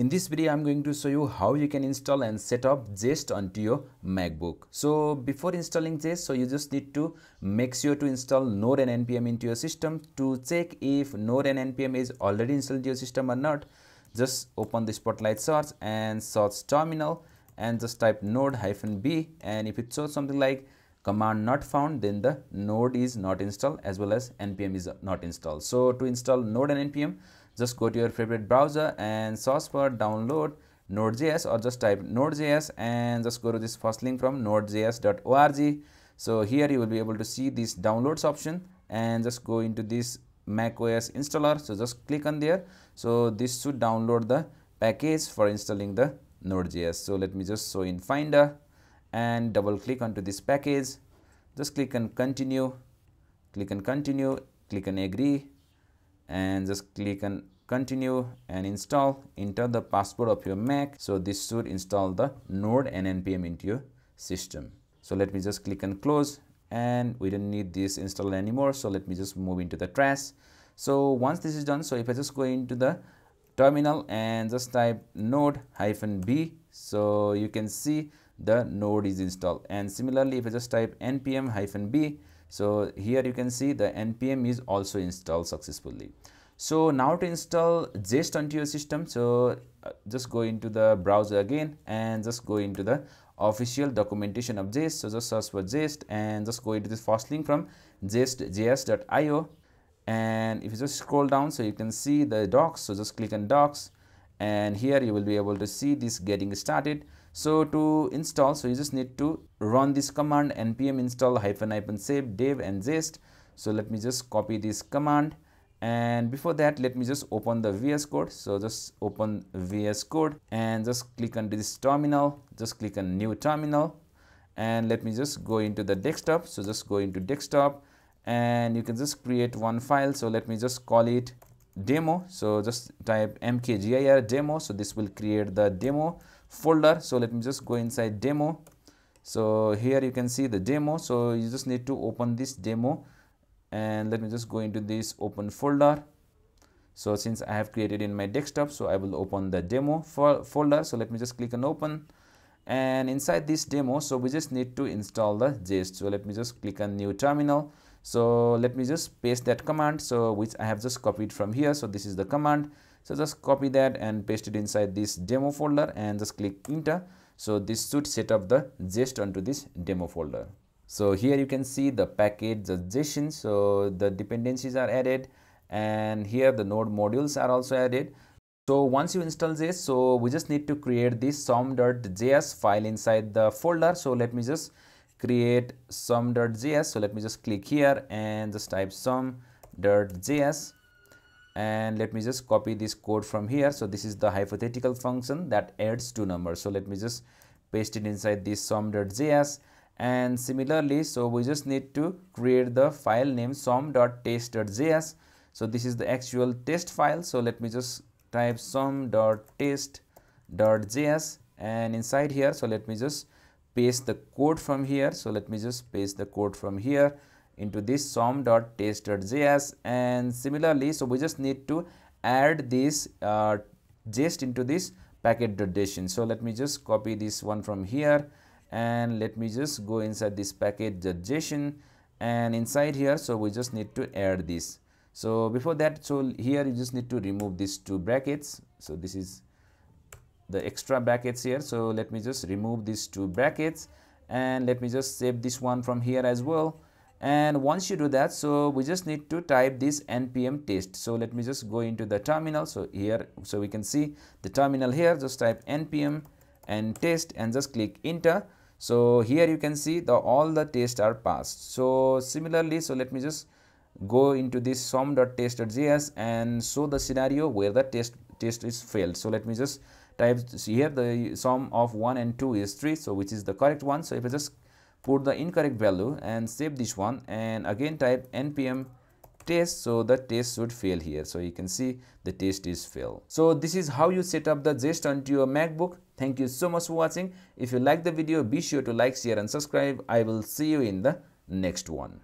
In this video, I'm going to show you how you can install and set up Jest onto your MacBook. So before installing Jest, so you just need to make sure to install Node and NPM into your system to check if Node and NPM is already installed to your system or not. Just open the Spotlight search and search terminal and just type node hyphen b and if it shows something like command not found then the node is not installed as well as npm is not installed so to install node and npm just go to your favorite browser and search for download node.js or just type node.js and just go to this first link from nodejs.org so here you will be able to see this downloads option and just go into this mac os installer. So just click on there. So this should download the package for installing the node.js so let me just show in finder and double click onto this package. Just click on continue. Click on continue. Click on agree and just click on continue and install. Enter the password of your mac. So this should install the node and npm into your system. So let me just click on close and we don't need this install anymore. So let me just move into the trash. So once this is done so if i just go into the terminal and just type node hyphen b so you can see the node is installed. And similarly if I just type npm hyphen b so here you can see the npm is also installed successfully. So now to install jest onto your system so uh, just go into the browser again and just go into the official documentation of jest so just search for jest and just go into this first link from jest.js.io and if you just scroll down so you can see the docs. So just click on docs. And here you will be able to see this getting started so to install so you just need to run this command npm install hyphen hyphen save dev and jest. so let me just copy this command. And before that let me just open the vs code. So just open vs code and just click on this terminal. Just click on new terminal. And let me just go into the desktop. So just go into desktop and you can just create one file. So let me just call it demo. So just type mkdir demo. So this will create the demo folder. So let me just go inside demo. So here you can see the demo. So you just need to open this demo and let me just go into this open folder. So since i have created in my desktop so i will open the demo folder. So let me just click on open. And inside this demo so we just need to install the jest. So let me just click on new terminal. So let me just paste that command. So which i have just copied from here. So this is the command so just copy that and paste it inside this demo folder and just click enter. So this should set up the jest onto this demo folder. So here you can see the package.json so the dependencies are added and here the node modules are also added. So once you install this so we just need to create this sum.js file inside the folder. So let me just create sum.js so let me just click here and just type sum.js and let me just copy this code from here. So this is the hypothetical function that adds two numbers. So let me just paste it inside this sum.js and similarly so we just need to create the file name sum.test.js. so this is the actual test file. So let me just type sum.test.js and inside here so let me just paste the code from here. So, let me just paste the code from here into this sum.test.js and similarly, so we just need to add this uh, into this package.json. So, let me just copy this one from here and let me just go inside this package.json and inside here. So, we just need to add this. So, before that, so here you just need to remove these two brackets. So, this is the extra brackets here so let me just remove these two brackets and let me just save this one from here as well and once you do that so we just need to type this npm test. So let me just go into the terminal. So here so we can see the terminal here. Just type npm and test and just click enter. So here you can see the all the tests are passed. So similarly so let me just go into this sum.test.js and show the scenario where the test test is failed. So let me just type here the sum of 1 and 2 is 3 so which is the correct one. So if i just put the incorrect value and save this one and again type npm test so the test should fail here. So you can see the test is fail. So this is how you set up the jest onto your macbook. Thank you so much for watching. If you like the video be sure to like share and subscribe. I will see you in the next one